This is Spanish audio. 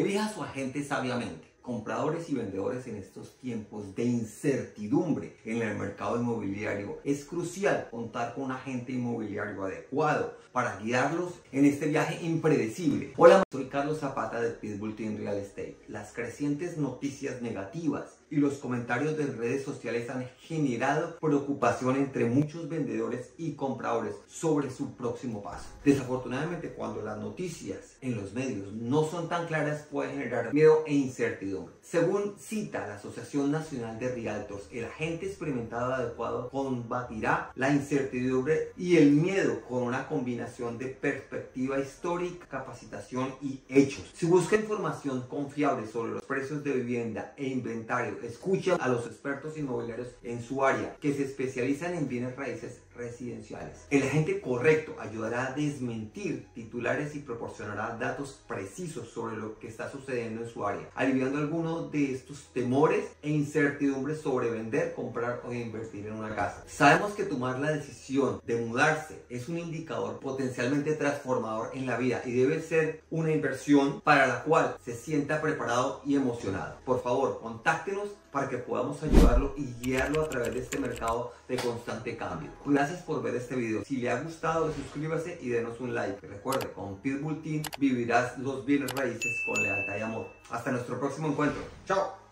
Elija a su agente sabiamente. Compradores y vendedores en estos tiempos de incertidumbre en el mercado inmobiliario, es crucial contar con un agente inmobiliario adecuado para guiarlos en este viaje impredecible. Hola, soy Carlos Zapata de Pitbull Team Real Estate. Las crecientes noticias negativas y los comentarios de redes sociales han generado preocupación entre muchos vendedores y compradores sobre su próximo paso. Desafortunadamente, cuando las noticias en los medios no son tan claras, puede generar miedo e incertidumbre. Según cita la Asociación Nacional de Realtors, el agente experimentado adecuado combatirá la incertidumbre y el miedo con una combinación de perspectiva histórica, capacitación y hechos. Si busca información confiable sobre los precios de vivienda e inventario escucha a los expertos inmobiliarios en su área que se especializan en bienes raíces residenciales. El agente correcto ayudará a desmentir titulares y proporcionará datos precisos sobre lo que está sucediendo en su área, aliviando algunos de estos temores e incertidumbres sobre vender, comprar o invertir en una casa. Sabemos que tomar la decisión de mudarse es un indicador potencialmente transformador en la vida y debe ser una inversión para la cual se sienta preparado y emocionado. Por favor, contáctenos para que podamos ayudarlo y guiarlo a través de este mercado de constante cambio. Gracias por ver este video. Si le ha gustado, suscríbase y denos un like. Recuerde, con Pitbull Team vivirás los bienes raíces con lealtad y amor. Hasta nuestro próximo encuentro. Chao.